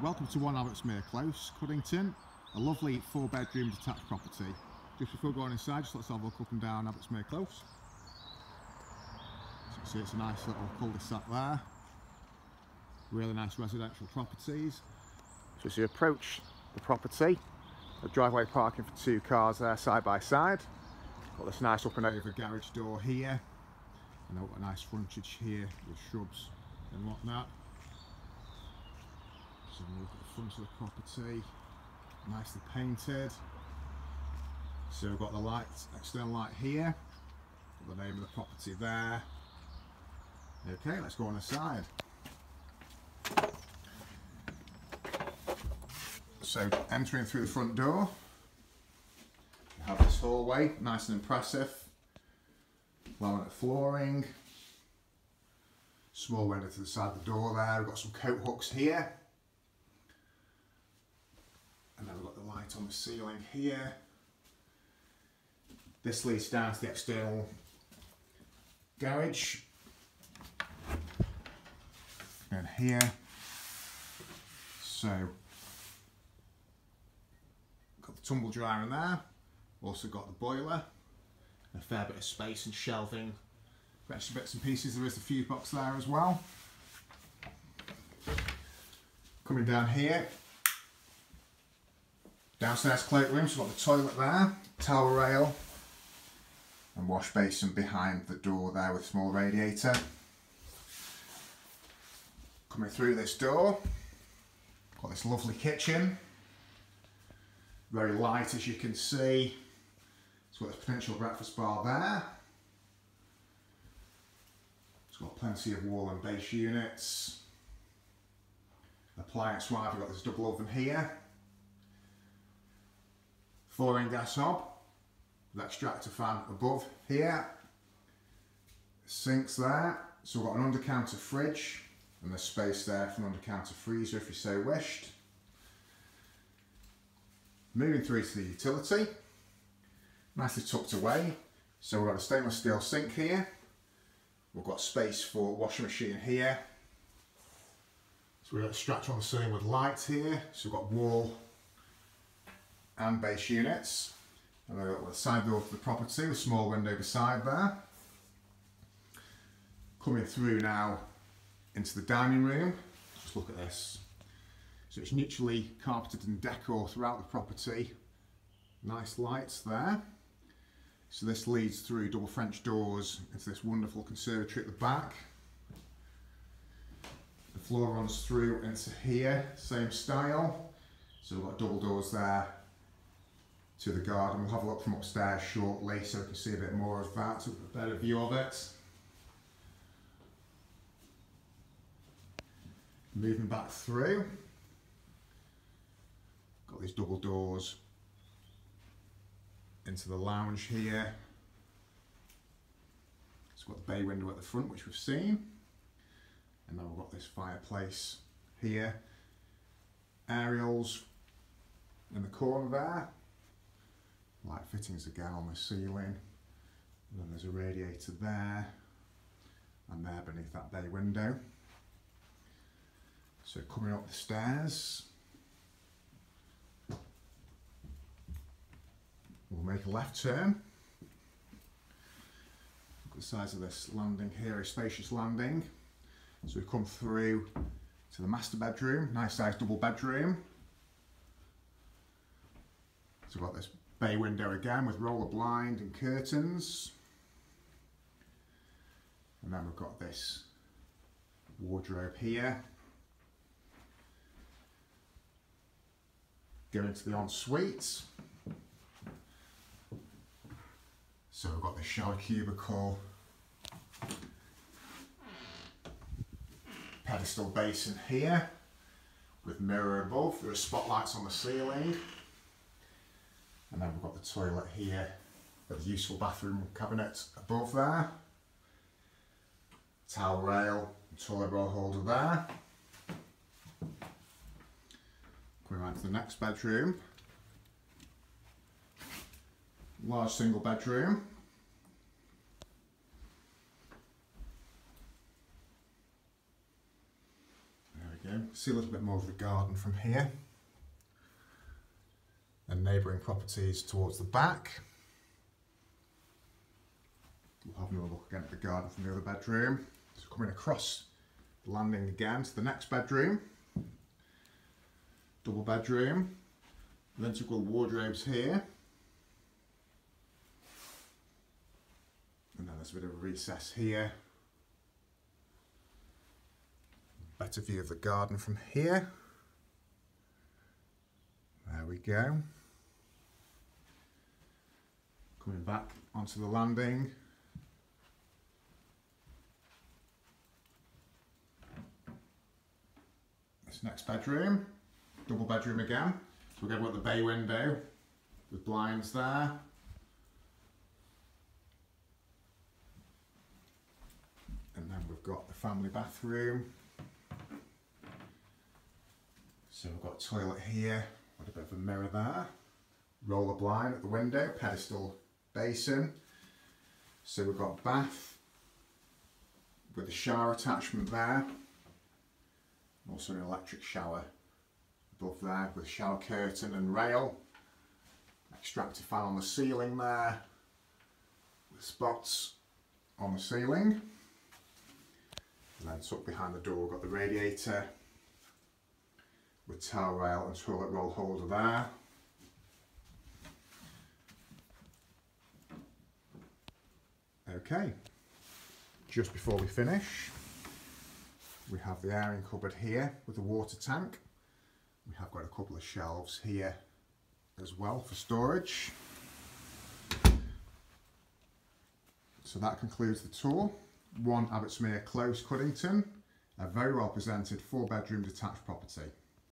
Welcome to 1 Abbots Mere Close, Cuddington. A lovely four bedroom detached property. Just before going inside, just let's have a look up and down Abbots Mere Close. So you can see it's a nice little cul-de-sac there. Really nice residential properties. So as you approach the property, a driveway parking for two cars there side by side. Got this nice up and over garage door here. And a nice frontage here with shrubs and whatnot. So look at the front of the property, nicely painted. So we've got the light, external light here, got the name of the property there. Okay, let's go on the side. So entering through the front door, you have this hallway, nice and impressive. Laminate flooring, small window to the side of the door there. We've got some coat hooks here. And then we've got the light on the ceiling here. This leads down to the external garage. And here. So, got the tumble dryer in there. Also got the boiler. A fair bit of space and shelving. Extra bits and pieces, there is a fuse box there as well. Coming down here, Downstairs cloakroom, so we've got the toilet there, towel rail, and wash basin behind the door there with small radiator. Coming through this door, got this lovely kitchen, very light as you can see. It's got a potential breakfast bar there. It's got plenty of wall and base units. Appliance wise, we've got this double oven here. Four-in gas hob with extractor fan above here. Sinks there. So we've got an under-counter fridge and there's space there for an under-counter freezer if you so wished. Moving through to the utility. Nicely tucked away. So we've got a stainless steel sink here. We've got space for washing machine here. So we've got a stretch on the ceiling with lights here. So we've got wall and base units. And we've got the side door to the property, a small window beside there. Coming through now into the dining room. Just look at this. So it's neutrally carpeted and decor throughout the property. Nice lights there. So this leads through double French doors into this wonderful conservatory at the back. The floor runs through into here, same style. So we've got double doors there to the garden. We'll have a look from upstairs shortly so we can see a bit more of that, a better view of it. Moving back through, got these double doors into the lounge here. It's got the bay window at the front, which we've seen. And then we've got this fireplace here. Aerials in the corner there light fittings again on the ceiling. And then there's a radiator there and there beneath that bay window. So coming up the stairs, we'll make a left turn. Look at the size of this landing here, a spacious landing. So we've come through to the master bedroom, nice sized double bedroom. So we've got this Bay window again with roller blind and curtains. And then we've got this wardrobe here. Going to the ensuite. So we've got the shower cubicle, pedestal basin here with mirror above. There are spotlights on the ceiling. And then we've got the toilet here, got the useful bathroom cabinet above there. Towel rail, toilet roll holder there. Going right to the next bedroom. Large single bedroom. There we go. See a little bit more of the garden from here. And neighbouring properties towards the back. We'll have another look again at the garden from the other bedroom. So coming across the landing again to the next bedroom. Double bedroom. Lenticle wardrobes here. And then there's a bit of a recess here. Better view of the garden from here. There we go. Coming back onto the landing. This next bedroom, double bedroom again. So we've got the bay window with blinds there. And then we've got the family bathroom. So we've got toilet here, a bit of a mirror there. Roller blind at the window, pedestal basin. So we've got bath with a shower attachment there. Also an electric shower above there with shower curtain and rail. Extractor fan on the ceiling there with spots on the ceiling. And then tucked behind the door got the radiator with towel rail and toilet roll holder there. Okay, just before we finish, we have the airing cupboard here with the water tank. We have got a couple of shelves here as well for storage. So that concludes the tour. One Abbots Mere Close, Cuddington, a very well presented four bedroom detached property.